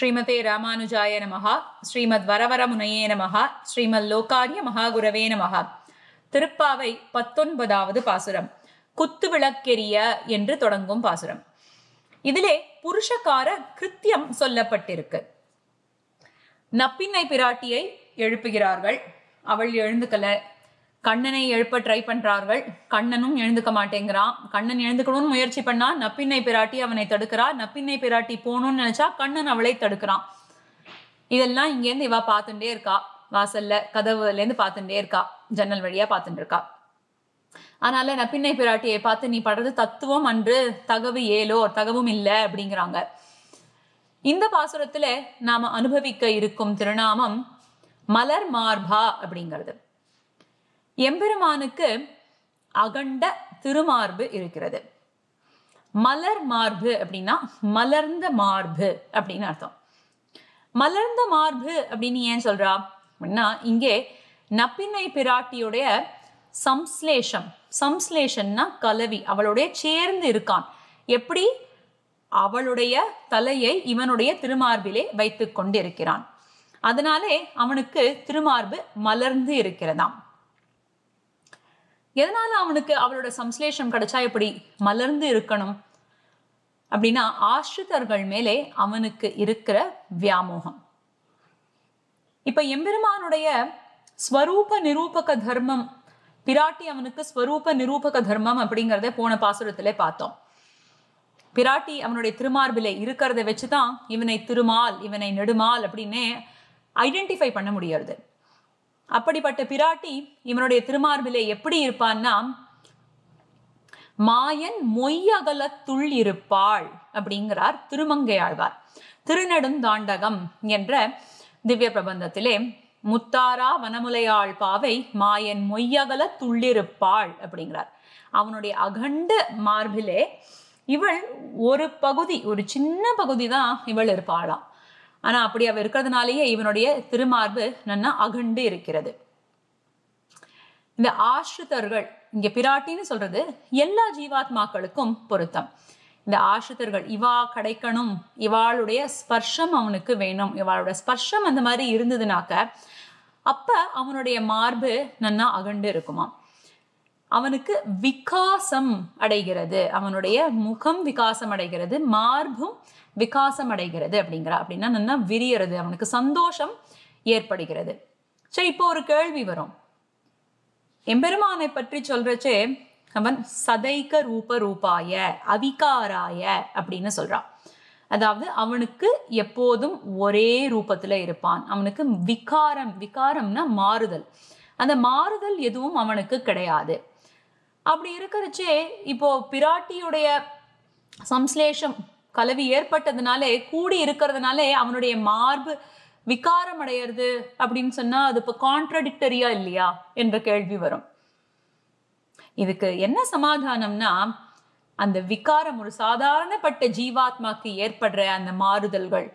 ஸ்ரீமதே ராமானுஜாய நமஹா ஸ்ரீமத் வரவரமுனையே நமஹா ஸ்ரீமத் லோகாரிய மகாகுரவே நமஹா. திருப்பாவை பத்தொன்பதாவது பாசுரம். குத்து விளக்கெரிய என்று தொடங்கும் பாசுரம். இதிலே புருஷகார கிருத்தியம் சொல்லப்பட்டிருக்கு. நப்பின்னை பிராட்டியை எழுப்புகிறார்கள். அவள் எழுந்துக்கல. கண்ணனை எழுப்ப ட்ரை பண்றார்கள். கண்ணனும் எழுந்துக்க மாட்டேங்கிறான். கண்ணன் எழுந்துக்கணும்னு முயற்சி பண்ணா நப்பின்னை பிராட்டி அவனை தடுக்கிறா. நப்பின்னை பிராட்டி போகணும்னு நினைச்சா கண்ணன் அவளை தடுக்கிறான். இதெல்லாம் இங்கேருந்து இவா பார்த்துட்டே இருக்கா. வாசல்ல கதவுலேருந்து பார்த்துட்டே இருக்கா. ஜன்னல் வழியா பார்த்துட்டு இருக்கா. அதனால நப்பின்னை பிராட்டியை பார்த்து நீ படுறது தத்துவம் அன்று தகவு ஏலோ தகவும் இல்லை அப்படிங்கிறாங்க. இந்த பாசுரத்துல நாம அனுபவிக்க இருக்கும் திருநாமம் மலர் மார்பா அப்படிங்கிறது. எம்பெருமானுக்கு அகண்ட திருமார்பு இருக்கிறது. மலர் மார்பு அப்படின்னா மலர்ந்த மார்பு அப்படின்னு அர்த்தம். மலர்ந்த மார்பு அப்படின்னு ஏன் சொல்றா? அப்படின்னா இங்கே நப்பினை பிராட்டியுடைய சம்ஸ்லேஷம். சம்ஸ்லேஷன்னா கலவி. அவளுடைய சேர்ந்து இருக்கான். எப்படி? அவளுடைய தலையை இவனுடைய திருமார்பிலே வைத்து கொண்டிருக்கிறான். அதனாலே அவனுக்கு திருமார்பு மலர்ந்து இருக்கிறதாம். எதனால அவனுக்கு அவளோட சம்ஸ்லேஷம் கிடைச்சா எப்படி மலர்ந்து இருக்கணும்? அப்படின்னா ஆஷ்ரிதர்கள் மேலே அவனுக்கு இருக்கிற வியாமோகம். இப்ப எம்பெருமானுடைய ஸ்வரூப நிரூபக தர்மம் பிராட்டி அவனுக்கு ஸ்வரூப நிரூபக தர்மம் அப்படிங்கிறத போன பாசுரத்திலே பார்த்தோம். பிராட்டி அவனுடைய திருமார்பிலே இருக்கிறத வச்சுதான் இவனை திருமால் இவனை நெடுமால் அப்படின்னு ஐடென்டிஃபை பண்ண முடியாது அப்படிப்பட்ட பிராட்டி இவனுடைய திருமார்பிலே எப்படி இருப்பான்னா மாயன் மொய்யகலத்துள் இருப்பாள் அப்படிங்கிறார் திருமங்கையாழ்வார் திருநெடுந்தாண்டகம் என்ற திவ்ய பிரபந்தத்திலே முத்தாரா வனமுலையாள் பாவை மாயன் மொய்யகல துள்ளிருப்பாள் அப்படிங்கிறார். அவனுடைய அகண்ட மார்பிலே இவள் ஒரு பகுதி ஒரு சின்ன பகுதி தான் இவள் இருப்பாளாம். ஆனால் அப்படி அவ இருக்கிறதுனாலேயே இவனுடைய திருமார்பு நன்னா அகண்டு இருக்கிறது. இந்த ஆசிரித்தர்கள் இங்க பிராட்டின்னு சொல்றது எல்லா ஜீவாத்மாக்களுக்கும் பொருத்தம். இந்த ஆசிரித்தர்கள் இவா கிடைக்கணும் இவாளுடைய ஸ்பர்ஷம் அவனுக்கு வேணும் இவாளோட ஸ்பர்ஷம் அந்த மாதிரி இருந்ததுனாக்க அப்ப அவனுடைய மார்பு நன்னா அகண்டு இருக்குமா அவனுக்கு விகாசம் அடைகிறது. அவனுடைய முகம் விகாசம் அடைகிறது மார்பும் விகாசம் அடைகிறது அப்படிங்கிறா. அப்படின்னா நல்லா விரியறது அவனுக்கு சந்தோஷம் ஏற்படுகிறது. சரி இப்போ ஒரு கேள்வி வரும். எம்பெருமானை பற்றி சொல்றச்சே அவன் சதைக்க ரூப ரூபாய அவிகாராய அப்படின்னு சொல்றான் அதாவது அவனுக்கு எப்போதும் ஒரே ரூபத்துல இருப்பான். அவனுக்கு விகாரம் விகாரம்னா மாறுதல். அந்த மாறுதல் எதுவும் அவனுக்கு கிடையாது. அப்படி இருக்கிறச்சே இப்போ பிராட்டியுடைய சம்ஸ்லேஷம் கலவி ஏற்பட்டதுனாலே கூடி இருக்கிறதுனாலே அவனுடைய மார்பு விகாரம் அடையிறது அப்படின்னு சொன்னா அது இப்போ கான்ட்ரடிக்டரியா இல்லையா என்ற கேள்வி வரும். இதுக்கு என்ன சமாதானம்னா அந்த விகாரம் ஒரு சாதாரணப்பட்ட ஜீவாத்மாக்கு ஏற்படுற அந்த மாறுதல்கள்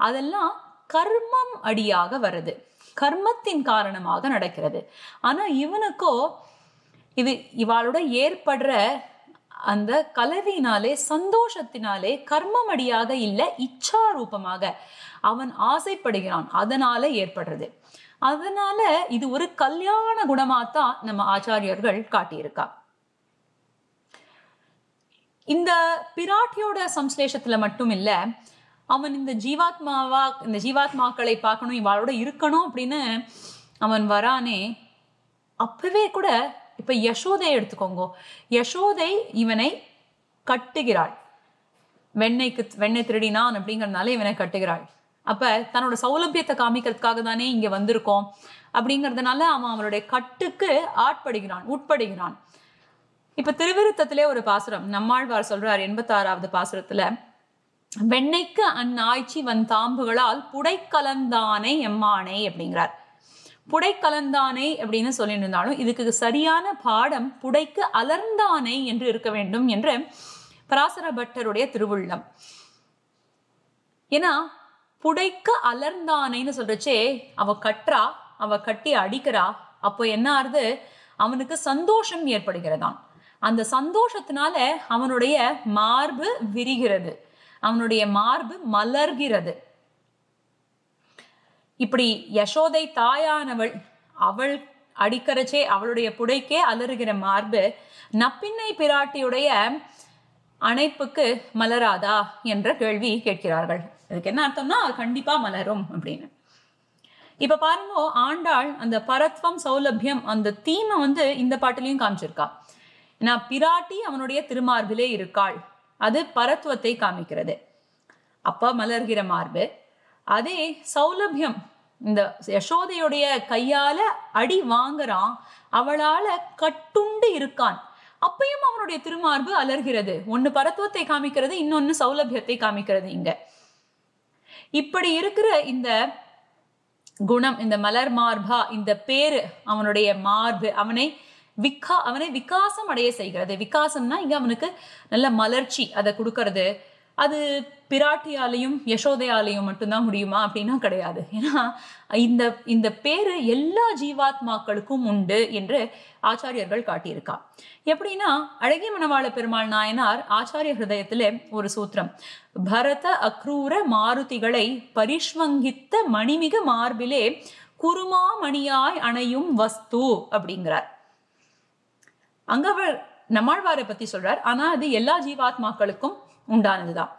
அதெல்லாம் கர்மம் அடியாக வருது. கர்மத்தின் காரணமாக நடக்கிறது. ஆனா இவனுக்கோ இது இவாளோட ஏற்படுற அந்த கலவினாலே சந்தோஷத்தினாலே கர்மமடியாக இல்லை இச்சா ரூபமாக அவன் ஆசைப்படுகிறான். அதனால ஏற்படுறது. அதனால இது ஒரு கல்யாண குணமாத்தான் நம்ம ஆச்சாரியர்கள் காட்டியிருக்கா. இந்த பிராட்டியோட சம்ஸ்லேஷத்துல மட்டும் இல்லை அவன் இந்த ஜீவாத்மாவா இந்த ஜீவாத்மாக்களை பார்க்கணும் இவாளோட இருக்கணும் அப்படின்னு அவன் வரானே அப்பவே கூட இப்ப யசோதை எடுத்துக்கோங்க. யசோதை இவனை கட்டுகிறாள். வெண்ணெய்க்கு வெண்ணெய் திருடினான் அப்படிங்கிறதுனால இவனை கட்டுகிறாள். அப்ப தன்னோட சௌலபியத்தை காமிக்கிறதுக்காக தானே இங்க வந்திருக்கோம். அப்படிங்கிறதுனால அவன் அவனுடைய கட்டுக்கு ஆட்படுகிறான் உட்படுகிறான். இப்ப திருவிருத்தத்திலே ஒரு பாசுரம் நம்மாழ்வார் சொல்றார் எண்பத்தாறாவது பாசுரத்துல வெண்ணெய்க்கு அந்நாய்ச்சி வன் தாம்புகளால் புடைக்கலந்தானே எம்மானே அப்படிங்கிறார். புடைக்கலந்தானை அப்படின்னு சொல்லிட்டு இருந்தாலும் இதுக்கு சரியான பாடம் புடைக்கு அலர்ந்தானை என்று இருக்க வேண்டும் என்று பராசர பட்டருடைய திருவுள்ளம். ஏன்னா புடைக்க அலர்ந்தானைன்னு சொல்றச்சே அவ கட்டுறா அவ கட்டி அடிக்கிறா அப்போ என்ன ஆறுது? அவனுக்கு சந்தோஷம் ஏற்படுகிறதான் அந்த சந்தோஷத்தினால அவனுடைய மார்பு விரிகிறது. அவனுடைய மார்பு மலர்கிறது. இப்படி யசோதை தாயானவள் அவள் அடிக்கரைச்சே அவளுடைய புடைக்கே அலறுகிற மார்பு நப்பின்னை பிராட்டியுடைய அணைப்புக்கு மலராதா என்ற கேள்வி கேட்கிறார்கள். இதுக்கு என்ன அர்த்தம்னா அது கண்டிப்பா மலரும் அப்படின்னு. இப்ப பாருங்க ஆண்டாள் அந்த பரத்வம் சௌலபியம் அந்த தீமை வந்து இந்த பாட்டிலையும் காமிச்சிருக்கா. ஏன்னா பிராட்டி அவனுடைய திருமார்பிலே இருக்காள். அது பரத்வத்தை காமிக்கிறது. அப்ப மலர்கிற மார்பு. அதே சௌலபியம் இந்த யசோதையுடைய கையால அடி வாங்குறான் அவளால கட்டுண்டு இருக்கான். அப்பயும் அவனுடைய திருமார்பு அலர்கிறது. ஒன்னு பரத்துவத்தை காமிக்கிறது இன்னொன்னு சௌலபியத்தை காமிக்கிறது இங்க. இப்படி இருக்கிற இந்த குணம் இந்த மலர் மார்பா இந்த பேரு அவனுடைய மார்பு அவனை விக்கா அவனை விகாசம் அடைய செய்கிறது. விகாசம்னா இங்க அவனுக்கு நல்ல மலர்ச்சி அதை கொடுக்கறது. அது பிராட்டியாலையும் யசோதையாலையும் மட்டும்தான் முடியுமா? அப்படின்னா கிடையாது. ஏன்னா இந்த இந்த பேரு எல்லா ஜீவாத்மாக்களுக்கும் உண்டு என்று ஆச்சாரியர்கள் காட்டியிருக்கா. எப்படின்னா அழகிய மணவாள பெருமாள் நாயனார் ஆச்சாரிய ஹிருதயத்திலே ஒரு சூத்திரம். பரத அக்ரூர மாருதிகளை பரிஷ்வங்கித்த மணிமிகு மார்பிலே குருமா மணியாய் அணையும் வஸ்து அப்படிங்கிறார். அங்க அவர் நம்மாழ்வாரை பத்தி சொல்றார். ஆனா அது எல்லா ஜீவாத்மாக்களுக்கும் உண்டானதுதான்.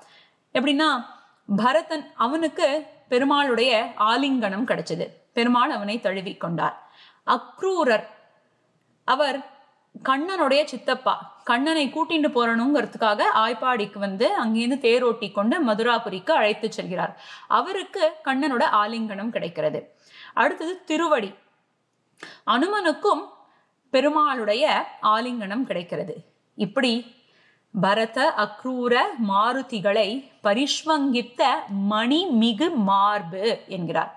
எப்படின்னா பரதன் அவனுக்கு பெருமாளுடைய ஆலிங்கனம் கிடைச்சது. பெருமாள் அவனை தழுவி கொண்டார். அக்ரூரர் அவர் கண்ணனுடைய சித்தப்பா. கண்ணனை கூட்டிட்டு போறணுங்கிறதுக்காக ஆய்ப்பாடிக்கு வந்து அங்கேருந்து தேரோட்டி கொண்டு மதுராபுரிக்கு அழைத்து செல்கிறார். அவருக்கு கண்ணனோட ஆலிங்கனம் கிடைக்கிறது. அடுத்தது திருவடி. அனுமனுக்கும் பெருமாளுடைய ஆலிங்கனம் கிடைக்கிறது. இப்படி பரத அக்ரூர மாருதிகளை பரிஷ்வங்கித்த மணிமிகு மார்பு என்கிறார்.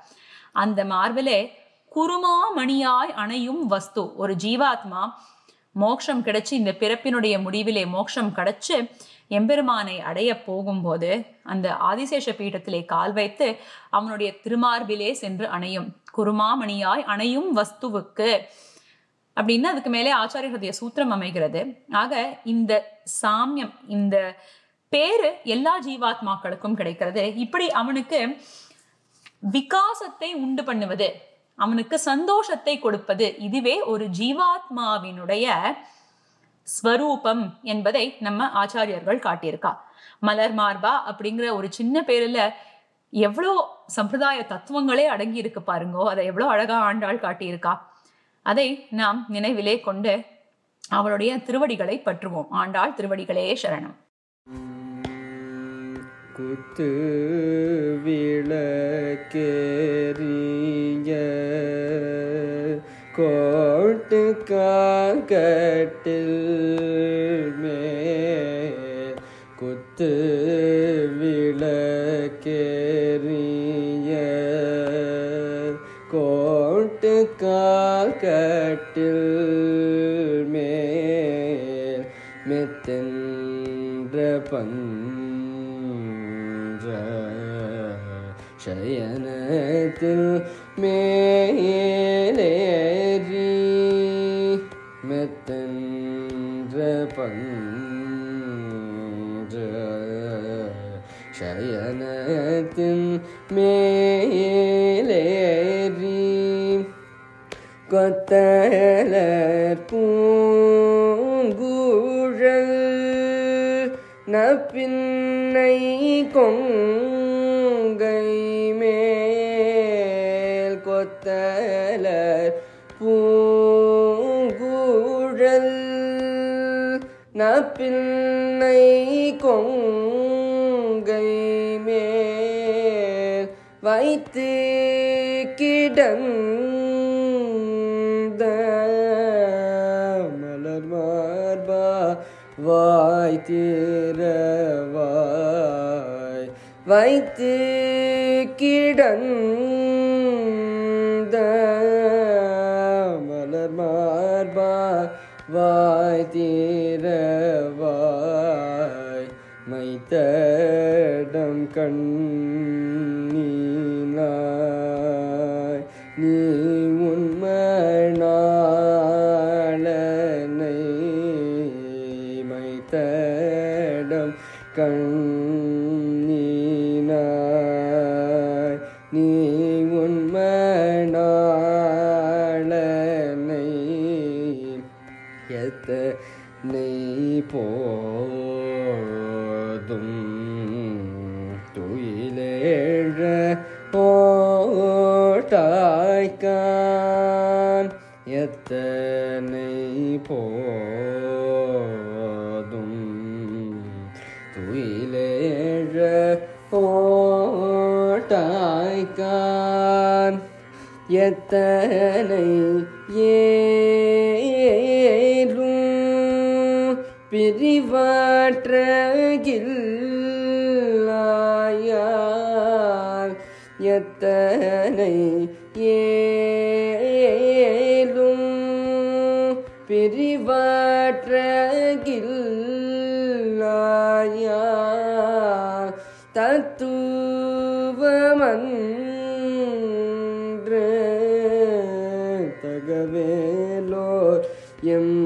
அந்த மார்பிலே குருமா மணியாய் அணையும் வஸ்து ஒரு ஜீவாத்மா மோட்சம் கிடைச்சி இந்த பிறப்பினுடைய முடிவிலே மோட்சம் கிடைச்சு எம்பெருமானை அடைய போகும்போது அந்த ஆதிசேஷ பீഠத்திலே கால் வைத்து அவனுடைய திருமார்பிலே சென்று அணையும். குருமாமணியாய் அணையும் வஸ்துவுக்கு அப்படின்னு அதுக்கு மேலே ஆச்சாரியர்களுடைய சூத்திரம் அமைகிறது. ஆக இந்த சாமியம் இந்த பேரு எல்லா ஜீவாத்மாக்களுக்கும் கிடைக்கிறது. இப்படி அவனுக்கு விகாசத்தை உண்டு பண்ணுவது அவனுக்கு சந்தோஷத்தை கொடுப்பது இதுவே ஒரு ஜீவாத்மாவினுடைய ஸ்வரூபம் என்பதை நம்ம ஆச்சாரியர்கள் காட்டியிருக்கா. மலர் மார்பா அப்படிங்கிற ஒரு சின்ன பேர்ல எவ்வளோ சம்பிரதாய தத்துவங்களே அடங்கி இருக்கு பாருங்கோ. அதை எவ்வளோ அழகா ஆண்டாள் காட்டியிருக்கா. அதை நாம் நினைவிலே கொண்டு அவளுடைய திருவடிகளை பற்றுவோம். ஆண்டாள் திருவடிகளே சரணம். குத்து விளக்கேறிய கோட்டு மெத்தென்ற பஞ்ச சயனத்தில் மேலேறி மெத்தென்ற பஞ்ச சயனத்தின் மேலேறி கொத்தலர் பூங்குழல் பின்னை கொங்கை மேல் கொத்தலர் பூங்குழல். நப்பின்னை கொங்கை மேல் வைத்து கிடந்த வாய்த்திரவாய் வைத்து கிடந்த மலர் மார்பா வாய் மைத்தடம் கண்ணீனாய் நீ உண்மை தும் துயிலேழ போட்டாய்க்கான். எத்தனை போதும் துயிலேழ போட்டாய்க்கான். எத்தனை ஏலும் பிரிவாற்றகில் எத்தனை ஏலும் பிரிவாற்றகில்லாயார் தத்துவமன்று தகவேலோ எம்